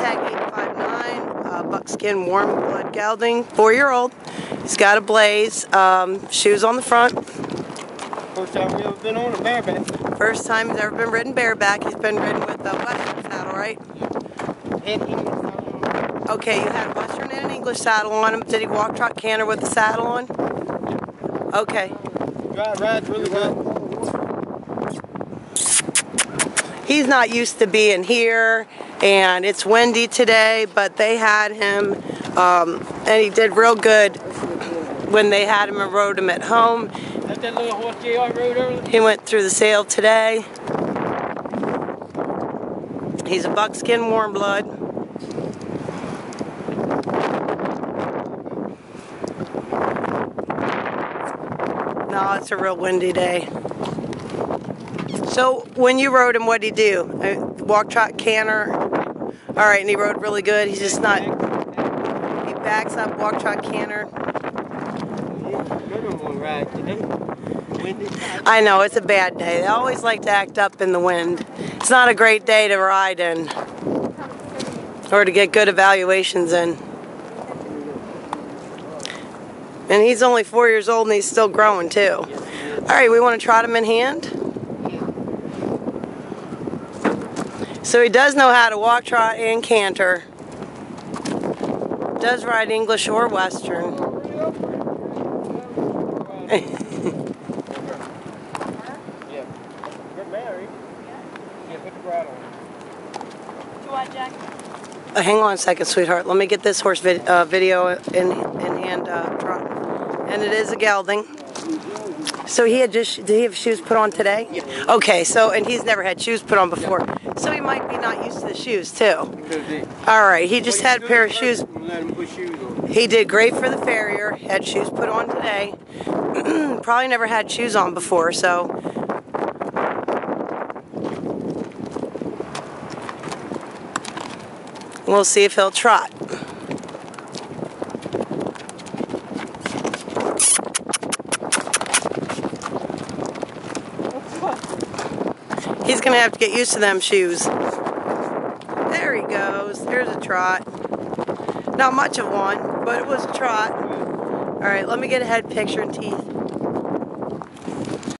tag 859, uh, buckskin warm blood gelding, four year old. He's got a blaze, um, shoes on the front. First time we ever been on a bareback. First time he's ever been ridden bareback. He's been ridden with a Western saddle, right? Head English on. Okay, you had a Western and an English saddle on him. Did he walk, trot, canter with the saddle on? Okay. Ride, ride's really good. He's not used to being here, and it's windy today, but they had him, um, and he did real good when they had him and rode him at home. He went through the sale today. He's a buckskin warm blood. No, it's a real windy day. So when you rode him, what did he do? Walk, trot, canter. All right, and he rode really good. He's just not. He backs up, walk, trot, canter. I know it's a bad day. They always like to act up in the wind. It's not a great day to ride in or to get good evaluations in. And he's only four years old and he's still growing too. All right, we want to trot him in hand. So he does know how to walk, trot, and canter. Does ride English or Western. Uh, hang on a second, sweetheart. Let me get this horse vid- uh, video in in hand. Uh. And it is a gelding. So he had just did he have shoes put on today? Yeah. Okay. So and he's never had shoes put on before. So he might be not used to the shoes too. All right. He just had a pair of shoes. Let him put shoes on. He did great for the farrier. Had shoes put on today. Probably never had shoes on before. So. We'll see if he'll trot. He's gonna have to get used to them shoes. There he goes. There's a trot. Not much of one, but it was a trot. All right, let me get a head picture and teeth.